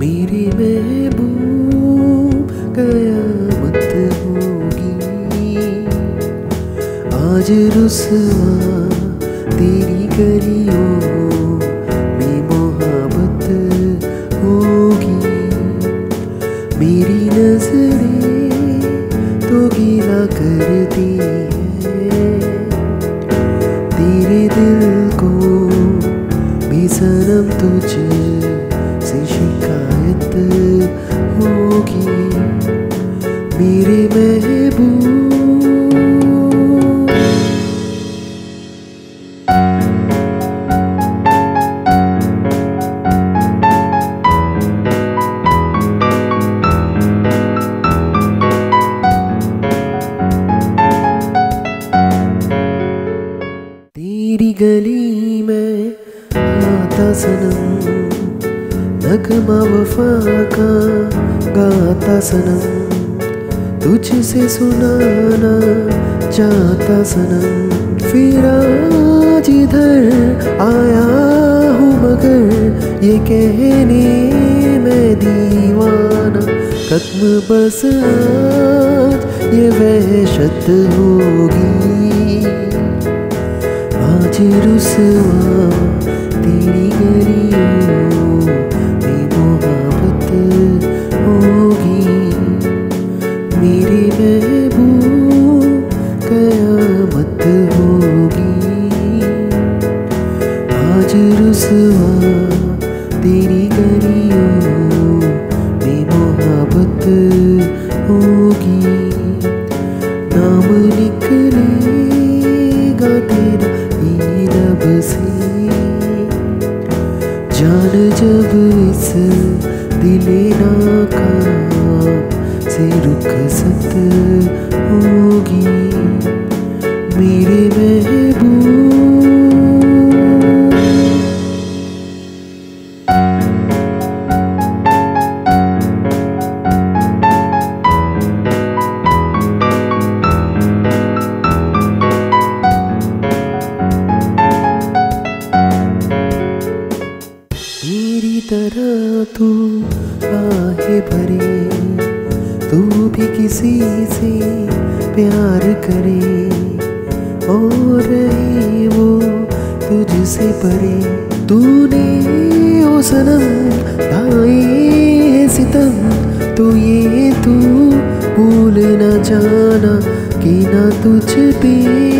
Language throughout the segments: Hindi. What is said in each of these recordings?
मेरी महबूब, कयामत होगी। आज रुसवा तेरी गलियों में मोहब्बत होगी। मेरी नज़रें तो गीला करती है। तेरे दिल को भी सनम तुझ से मेरे महबूब। तेरी गली में आता सनम नगमा वफा का गाता सनम। तुझसे सुनाना चाहता सनम। फिर आज इधर आया हूँ मगर ये कहने मैं दीवाना। कदम बस आज ये वहशत होगी। आज रुसवा रुसवा तेरी में मोहब्बत होगी नाम निकलेगा तेरा लब से जान जब इस दिले से रुखसत होगी मेरे महबूब मेरी तरह तू आहे भरे, तू भी किसी से प्यार करे, और वो तुझसे परे। तूने ओ सनम सितम तो ये तू भूल न जाना कि ना तुझ पे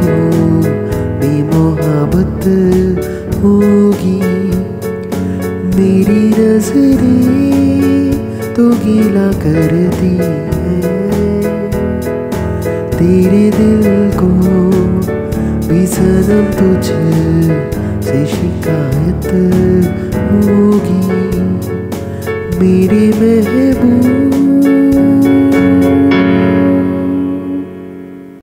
गीला करती है। तेरे दिल को भी सनम तुझ से शिकायत होगी। मेरे महबूब